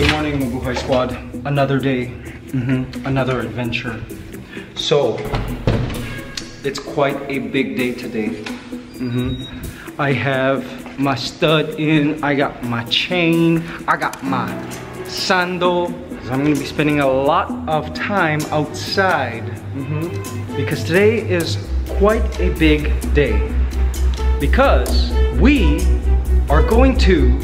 Good morning, Mabuhay Squad. Another day, Mhm. another adventure. So, it's quite a big day today. Mhm. I have my stud in, I got my chain, I got my sandal. So I'm gonna be spending a lot of time outside Mhm. because today is quite a big day because we are going to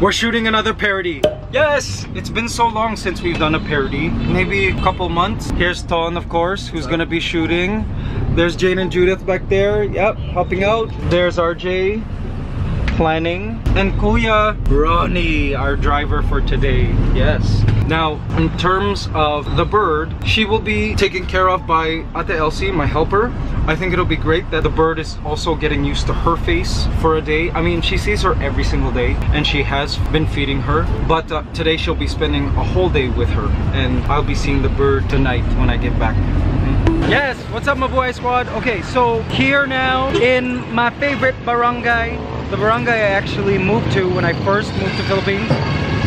We're shooting another parody. Yes! It's been so long since we've done a parody. Maybe a couple months. Here's Ton, of course, who's gonna be shooting. There's Jane and Judith back there. Yep, helping out. There's RJ planning. And Kuya Ronnie, our driver for today. Yes. Now, in terms of the bird, she will be taken care of by Ate Elsie, my helper. I think it'll be great that the bird is also getting used to her face for a day. I mean, she sees her every single day and she has been feeding her. But uh, today she'll be spending a whole day with her and I'll be seeing the bird tonight when I get back. Yes, what's up my boy squad? Okay, so here now in my favorite barangay, the barangay I actually moved to when I first moved to Philippines.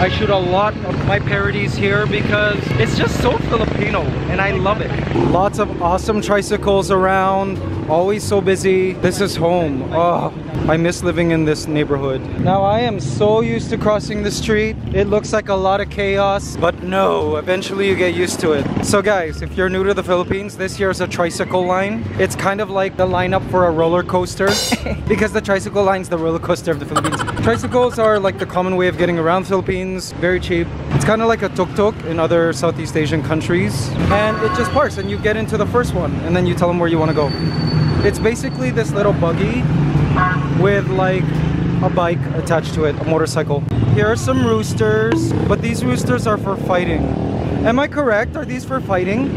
I shoot a lot of my parodies here because it's just so Filipino and I love it. Lots of awesome tricycles around, always so busy. This is home. Oh, I miss living in this neighborhood. Now I am so used to crossing the street. It looks like a lot of chaos, but no, eventually you get used to it. So guys, if you're new to the Philippines, this here is a tricycle line. It's kind of like the lineup for a roller coaster because the tricycle line is the roller coaster of the Philippines. Tricycles are like the common way of getting around Philippines, very cheap. It's kind of like a tuk-tuk in other Southeast Asian countries. And it just parks and you get into the first one and then you tell them where you want to go. It's basically this little buggy with like a bike attached to it, a motorcycle. Here are some roosters, but these roosters are for fighting. Am I correct? Are these for fighting?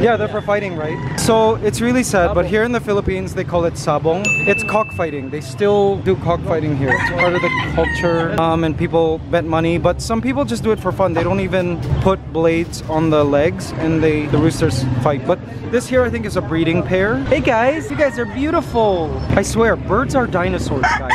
Yeah, they're for fighting, right? So it's really sad, but here in the Philippines, they call it sabong. It's cockfighting. They still do cockfighting here. It's part of the culture, um, and people bet money, but some people just do it for fun. They don't even put blades on the legs, and they the roosters fight. But this here, I think, is a breeding pair. Hey guys, you guys are beautiful. I swear, birds are dinosaurs, guys.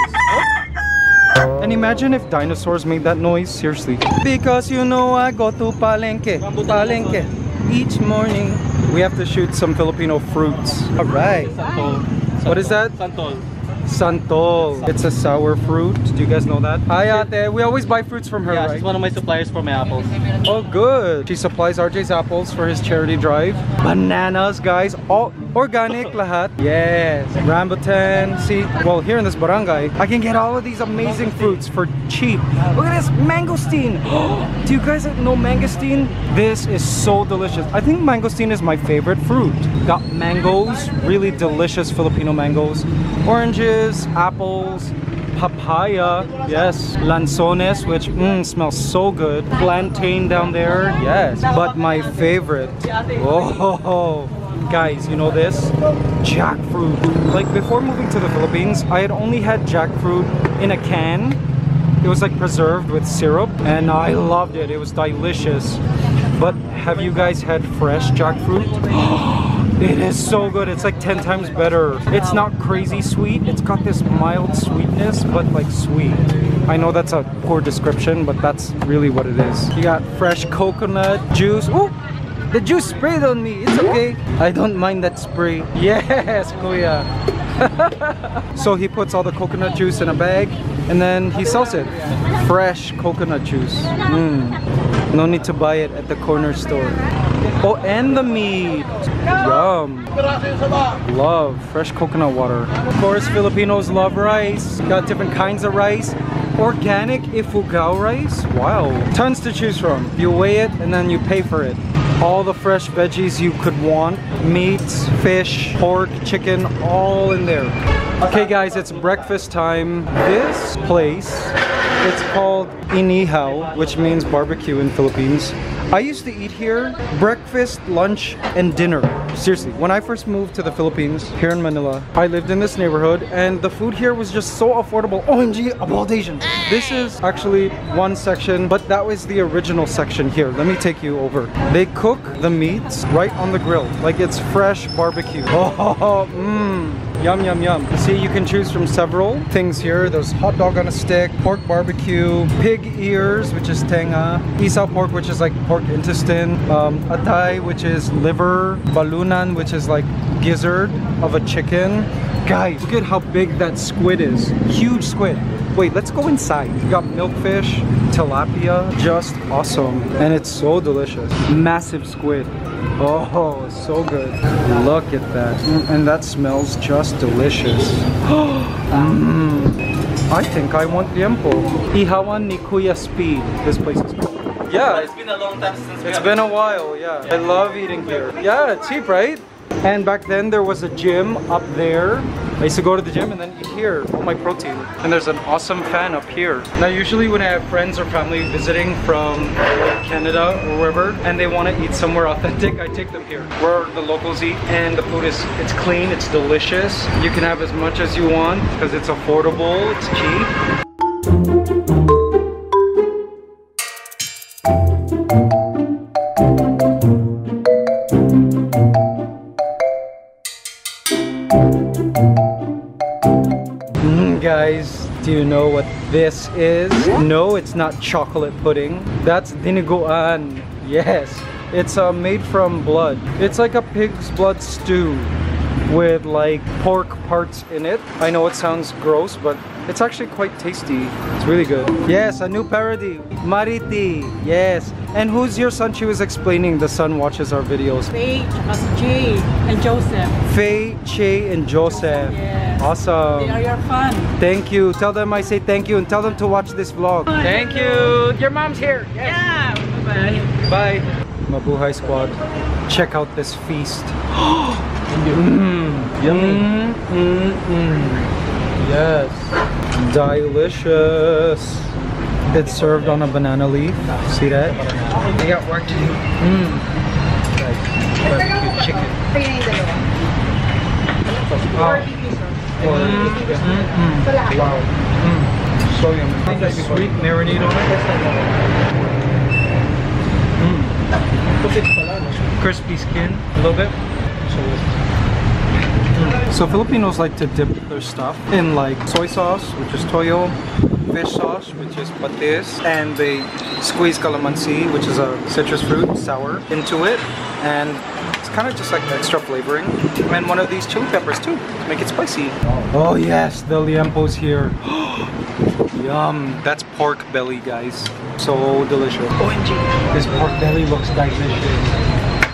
And imagine if dinosaurs made that noise, seriously. Because you know I go to Palenque, Palenque, each morning. We have to shoot some Filipino fruits. Alright. What is that? Santol. Santol. It's a sour fruit. Do you guys know that? Hi ate. We always buy fruits from her, Yeah, right? she's one of my suppliers for my apples. Oh, good. She supplies RJ's apples for his charity drive. Bananas, guys. All organic lahat. Yes. Rambutan. See, well, here in this barangay, I can get all of these amazing fruits for cheap. Look at this mangosteen. Do you guys know mangosteen? This is so delicious. I think mangosteen is my favorite fruit. Got mangoes, really delicious Filipino mangoes. Oranges, apples, papaya, yes, lanzones, which mm, smells so good. Plantain down there, yes. But my favorite, oh, guys, you know this? Jackfruit. Like before moving to the Philippines, I had only had jackfruit in a can. It was like preserved with syrup, and I loved it. It was delicious. But have you guys had fresh jackfruit? It is so good. It's like 10 times better. It's not crazy sweet. It's got this mild sweetness, but like sweet. I know that's a poor description, but that's really what it is. You got fresh coconut juice. Ooh, the juice sprayed on me. It's okay. I don't mind that spray. Yes, kuya. so he puts all the coconut juice in a bag and then he sells it. Fresh coconut juice. Mm. No need to buy it at the corner store. Oh, and the meat. Yum. Love fresh coconut water. Of course, Filipinos love rice. Got different kinds of rice. Organic ifugao rice. Wow. Tons to choose from. You weigh it and then you pay for it. All the fresh veggies you could want. Meats, fish, pork, chicken, all in there. Okay guys, it's breakfast time. This place, it's called Inihaw, which means barbecue in Philippines. I used to eat here breakfast, lunch, and dinner. Seriously, when I first moved to the Philippines here in Manila, I lived in this neighborhood and the food here was just so affordable. OMG, about Asians. This is actually one section, but that was the original section here. Let me take you over. They cook the meats right on the grill, like it's fresh barbecue. Oh, mmm. Yum, yum, yum. See, you can choose from several things here. There's hot dog on a stick, pork barbecue, pig ears, which is tenga, isaw pork, which is like pork intestine, um, atay, which is liver, balunan, which is like gizzard of a chicken. Guys, look at how big that squid is. Huge squid. Wait, let's go inside. You got milkfish, tilapia, just awesome. And it's so delicious. Massive squid. Oh, so good. Look at that. And that smells just delicious. mm. I think I want liempo. Ihawan ni Kuya Speed. This place is Yeah, It's been a long time since we it's been a while, yeah. I love eating here. Yeah, it's cheap, right? And back then there was a gym up there. I used to go to the gym and then eat here, all my protein. And there's an awesome fan up here. Now usually when I have friends or family visiting from Canada or wherever and they want to eat somewhere authentic, I take them here where the locals eat and the food is it's clean, it's delicious. You can have as much as you want because it's affordable, it's cheap. This is? No, it's not chocolate pudding. That's dinuguan. Yes, it's uh, made from blood. It's like a pig's blood stew with like pork parts in it. I know it sounds gross, but it's actually quite tasty. It's really good. Yes, a new parody. Mariti. Yes. And who's your son? She was explaining the son watches our videos. Faye, Jay, and Joseph. Faye, Che, and Joseph. Yes. Awesome. They are fun. Thank you. Tell them I say thank you and tell them to watch this vlog. Thank you. Your mom's here. Yeah. Bye-bye. Bye. Mabuhay squad. Check out this feast. mm. Yummy. Mm, mm, Yes. Delicious. It's served on a banana leaf. See that? They got work to do. Mm. Like barbecue chicken. Wow. Mm, mm, mm. Wow. Mm. So yummy. The sweet marinade on it. Mm. Crispy skin, a little bit. So Filipinos like to dip their stuff in like soy sauce, which is toyo, fish sauce, which is patis, and they squeeze calamansi, which is a citrus fruit, sour, into it, and it's kind of just like extra flavoring. And one of these chili peppers too, to make it spicy. Oh yes, the liempo's here. Yum, that's pork belly, guys. So delicious. OMG, this pork belly looks delicious.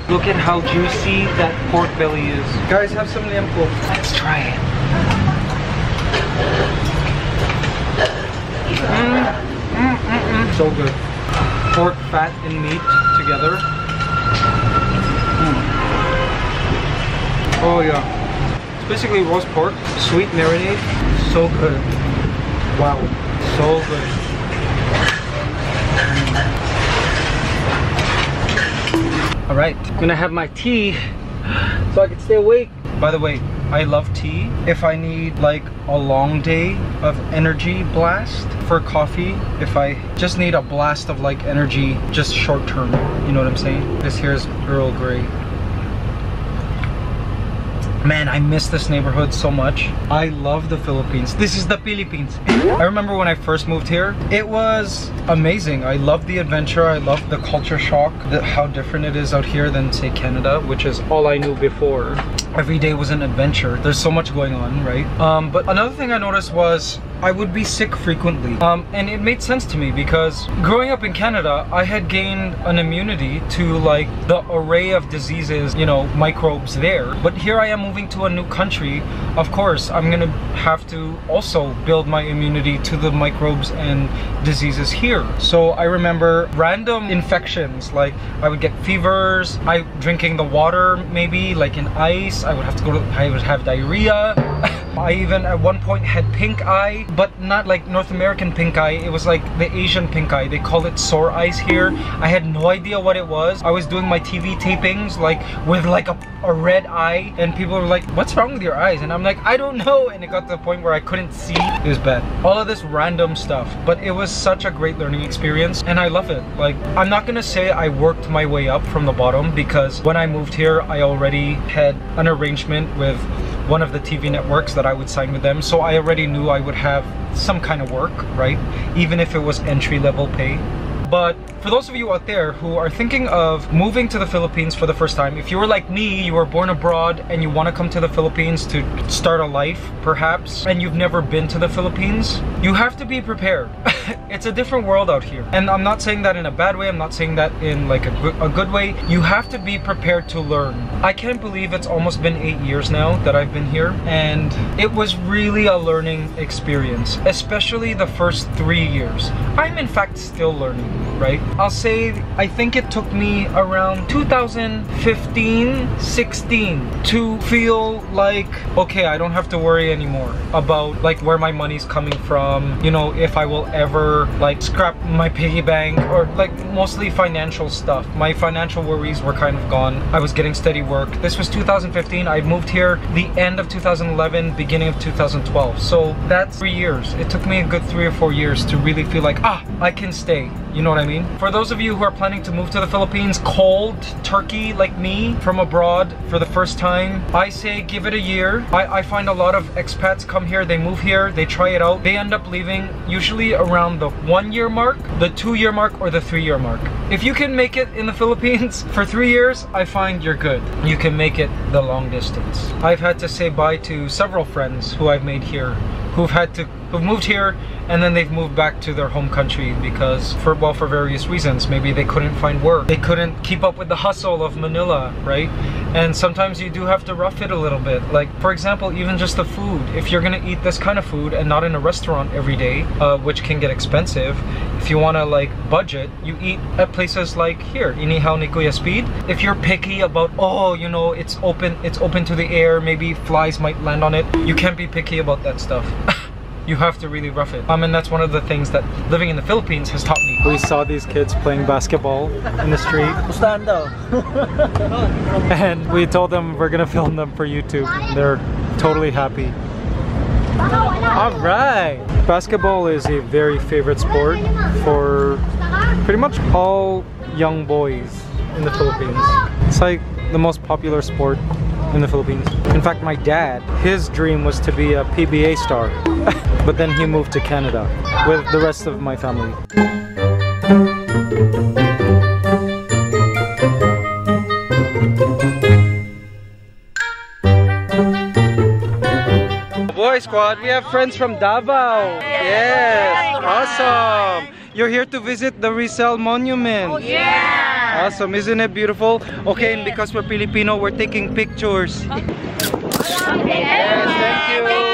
Look at how juicy that pork belly is. Guys, have some liempo. Let's try it. Mm, mm, mm, mm. So good. Pork fat and meat together. Mm. Oh yeah. It's basically roast pork, sweet marinade. So good. Wow. So good. All right, I'm gonna have my tea so I can stay awake. By the way, I love tea. If I need like a long day of energy blast for coffee, if I just need a blast of like energy, just short term, you know what I'm saying? This here is Earl Grey. Man, I miss this neighborhood so much. I love the Philippines. This is the Philippines. I remember when I first moved here, it was amazing. I loved the adventure. I loved the culture shock, the, how different it is out here than say Canada, which is all I knew before. Every day was an adventure. There's so much going on, right? Um, but another thing I noticed was I would be sick frequently. Um, and it made sense to me because growing up in Canada, I had gained an immunity to like the array of diseases, you know, microbes there. But here I am moving to a new country. Of course, I'm gonna have to also build my immunity to the microbes and diseases here. So I remember random infections, like I would get fevers, I drinking the water maybe, like in ice, I would have to go to, I would have diarrhea. I even at one point had pink eye, but not like North American pink eye. It was like the Asian pink eye. They call it sore eyes here. I had no idea what it was. I was doing my TV tapings like with like a, a red eye and people were like, what's wrong with your eyes? And I'm like, I don't know. And it got to the point where I couldn't see. It was bad. All of this random stuff, but it was such a great learning experience and I love it. Like, I'm not gonna say I worked my way up from the bottom because when I moved here, I already had an arrangement with one of the TV networks that I would sign with them. So I already knew I would have some kind of work, right? Even if it was entry level pay. But for those of you out there who are thinking of moving to the Philippines for the first time, if you were like me, you were born abroad and you want to come to the Philippines to start a life, perhaps, and you've never been to the Philippines, you have to be prepared. it's a different world out here. And I'm not saying that in a bad way, I'm not saying that in like a a good way. You have to be prepared to learn. I can't believe it's almost been eight years now that I've been here, and it was really a learning experience, especially the first three years. I'm in fact still learning right? I'll say I think it took me around 2015, 16 to feel like, okay, I don't have to worry anymore about like where my money's coming from, you know, if I will ever like scrap my piggy bank or like mostly financial stuff. My financial worries were kind of gone. I was getting steady work. This was 2015. I moved here the end of 2011, beginning of 2012. So that's three years. It took me a good three or four years to really feel like, ah, I can stay. You know what I mean? For those of you who are planning to move to the Philippines cold turkey like me from abroad for the first time, I say give it a year. I, I find a lot of expats come here, they move here, they try it out. They end up leaving usually around the one year mark, the two year mark, or the three year mark. If you can make it in the Philippines for three years, I find you're good. You can make it the long distance. I've had to say bye to several friends who I've made here who've had to who've moved here and then they've moved back to their home country because for well for various reasons. Maybe they couldn't find work. They couldn't keep up with the hustle of Manila right? And sometimes you do have to rough it a little bit. Like for example even just the food. If you're gonna eat this kind of food and not in a restaurant every day uh, which can get expensive if you want to like budget you eat at places like here Inihaw ni Kuya Speed. If you're picky about oh you know it's open it's open to the air maybe flies might land on it you can't be picky about that stuff you have to really rough it. Um, and that's one of the things that living in the Philippines has taught me. We saw these kids playing basketball in the street. and we told them we're gonna film them for YouTube. They're totally happy. All right. Basketball is a very favorite sport for pretty much all young boys in the Philippines. It's like the most popular sport in the Philippines. In fact, my dad, his dream was to be a PBA star. but then he moved to Canada with the rest of my family. Boy Squad, we have friends from Davao. Yes, awesome. You're here to visit the Rizal Monument. Oh, yeah. Awesome, isn't it beautiful? Okay, and because we're Filipino, we're taking pictures. Yes, thank you.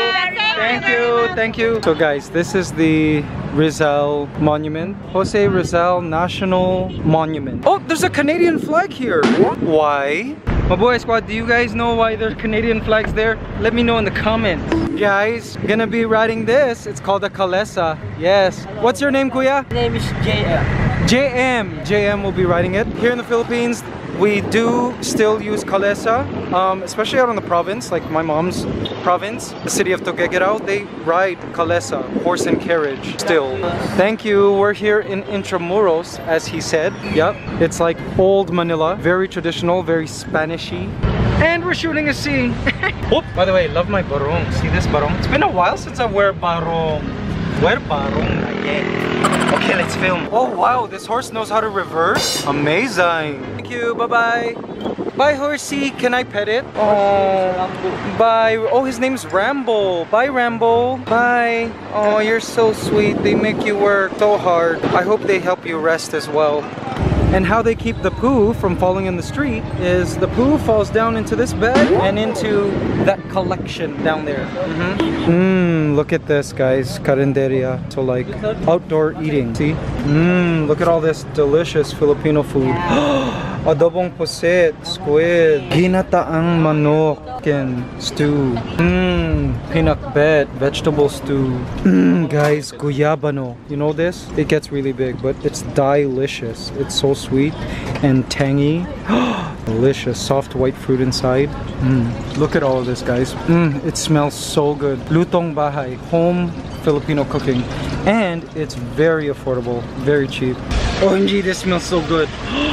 Thank you, thank you. So guys, this is the Rizal Monument. Jose Rizal National Monument. Oh, there's a Canadian flag here. Why? My boy squad, do you guys know why there's Canadian flags there? Let me know in the comments. Guys, gonna be riding this. It's called a Kalesa. Yes. What's your name, Kuya? My name is JM. JM. JM will be riding it. Here in the Philippines, we do still use Kalesa, um, especially out in the province, like my mom's province, the city of Tuguegarao, they ride Kalesa, horse and carriage, still. Thank you. We're here in Intramuros, as he said. Yep, it's like old Manila, very traditional, very Spanishy. And we're shooting a scene. Whoop. By the way, love my barong. See this barong? It's been a while since I wear barong. Wear barong again. Okay, let's film. Oh wow, this horse knows how to reverse. Amazing. Thank you, bye-bye. Bye, horsey. Can I pet it? Oh, bye. Oh, his name's Rambo. Bye, Rambo. Bye. Oh, you're so sweet. They make you work so hard. I hope they help you rest as well. And how they keep the poo from falling in the street is the poo falls down into this bag and into that collection down there. Mmm, mm, look at this guys, carinderia. So like outdoor eating, see? Mmm, look at all this delicious Filipino food. Adobong pusit, squid, ginataang manok, chicken stew, mmm, pinakbet, vegetable stew. Mmm, guys, guyabano. You know this? It gets really big, but it's delicious. It's so sweet and tangy. Delicious, soft white fruit inside. Mm. Look at all of this, guys. Mm, it smells so good. Lutong bahay, home Filipino cooking, and it's very affordable, very cheap. OMG, this smells so good.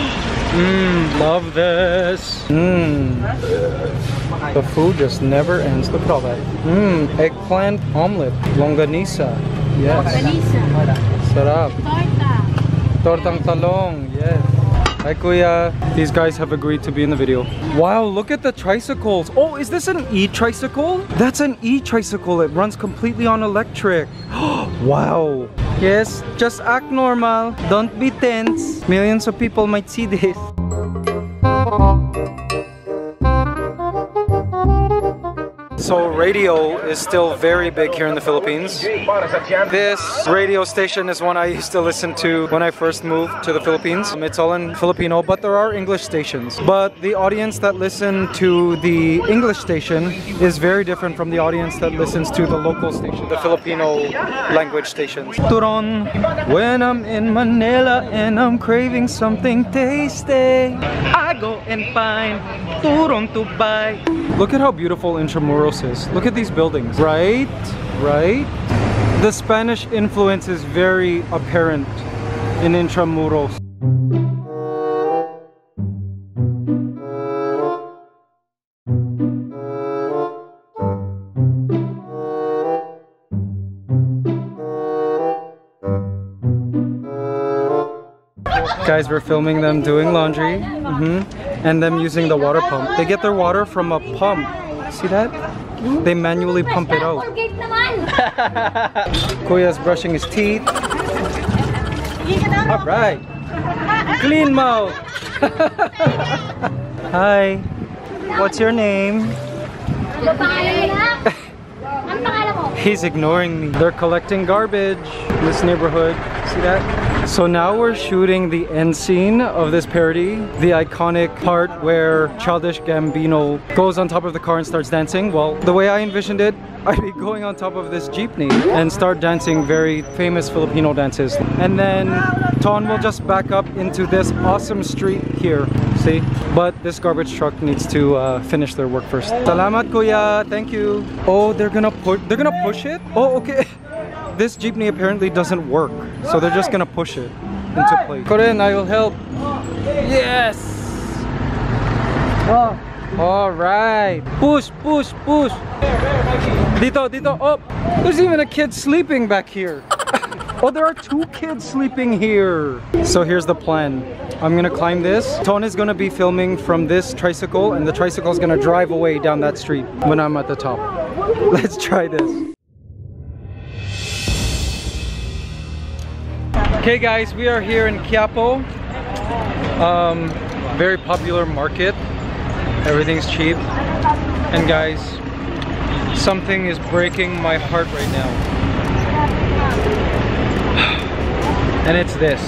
Mmm, love this. Mmm. The food just never ends. Look at all that. Mmm, eggplant omelet, longanisa. Yes. Vanessa. Sarap. Torta. Tortang talong, yes. Hi Kuya. These guys have agreed to be in the video. Wow, look at the tricycles. Oh, is this an e-tricycle? That's an e-tricycle. It runs completely on electric. wow. Yes, just act normal. Don't be tense. Millions of people might see this. So radio is still very big here in the Philippines. This radio station is one I used to listen to when I first moved to the Philippines. Um, It's all in Filipino, but there are English stations. But the audience that listen to the English station is very different from the audience that listens to the local station, the Filipino language stations. Turon, when I'm in Manila and I'm craving something tasty, I go and find turon to buy. Look at how beautiful Intramuros is. Look at these buildings. Right? Right? The Spanish influence is very apparent in Intramuros. Guys, we're filming them doing laundry mhm, and them using the water pump. They get their water from a pump. See that? They manually pump it out. Colgate naman. Kuya's brushing his teeth. All right. Clean mouth. Hi. What's your name? Ano pangalan mo? Ano pangalan mo? He's ignoring me. They're collecting garbage in this neighborhood. See that? So now we're shooting the end scene of this parody, the iconic part where Childish Gambino goes on top of the car and starts dancing. Well, the way I envisioned it, I'd be going on top of this jeepney and start dancing very famous Filipino dances. And then Ton will just back up into this awesome street here. See? But this garbage truck needs to uh, finish their work first. Salamat kuya, thank you. Oh, they're gonna push. They're gonna push it. Oh, okay. This jeepney apparently doesn't work, so they're just gonna push it into place. Koren, I will help. Yes. Oh. All right. Push, push, push. Dito, dito. Oh, there's even a kid sleeping back here. Oh, there are two kids sleeping here. So here's the plan. I'm gonna climb this. Ton is gonna be filming from this tricycle and the tricycle is gonna drive away down that street when I'm at the top. Let's try this. Okay guys, we are here in Quiapo. Um, very popular market. Everything's cheap. And guys, something is breaking my heart right now. And it's this.